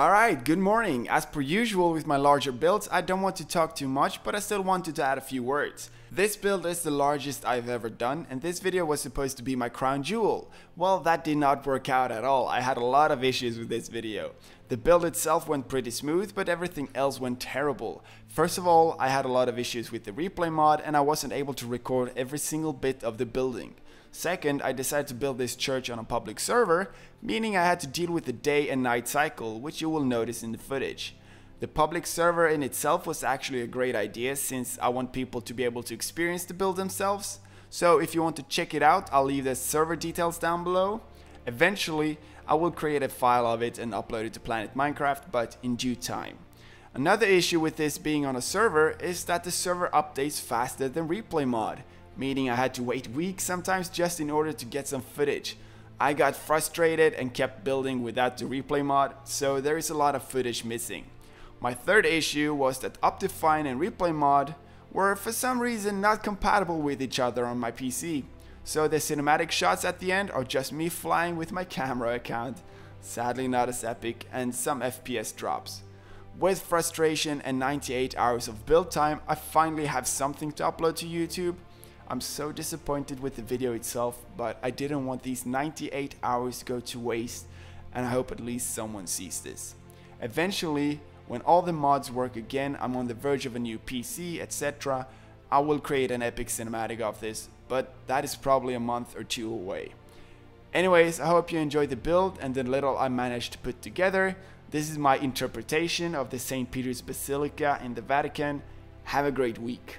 Alright, good morning. As per usual with my larger builds, I don't want to talk too much, but I still wanted to add a few words. This build is the largest I've ever done, and this video was supposed to be my crown jewel. Well, that did not work out at all. I had a lot of issues with this video. The build itself went pretty smooth, but everything else went terrible. First of all, I had a lot of issues with the replay mod, and I wasn't able to record every single bit of the building. Second, I decided to build this church on a public server, meaning I had to deal with the day and night cycle, which you will notice in the footage. The public server in itself was actually a great idea since I want people to be able to experience the build themselves. So if you want to check it out, I'll leave the server details down below. Eventually, I will create a file of it and upload it to Planet Minecraft, but in due time. Another issue with this being on a server is that the server updates faster than replay mod meaning I had to wait weeks sometimes just in order to get some footage. I got frustrated and kept building without the replay mod, so there is a lot of footage missing. My third issue was that Optifine and replay mod were for some reason not compatible with each other on my PC. So the cinematic shots at the end are just me flying with my camera account, sadly not as epic, and some FPS drops. With frustration and 98 hours of build time, I finally have something to upload to YouTube, I'm so disappointed with the video itself, but I didn't want these 98 hours to go to waste and I hope at least someone sees this. Eventually, when all the mods work again, I'm on the verge of a new PC, etc. I will create an epic cinematic of this, but that is probably a month or two away. Anyways, I hope you enjoyed the build and the little I managed to put together. This is my interpretation of the St. Peter's Basilica in the Vatican. Have a great week.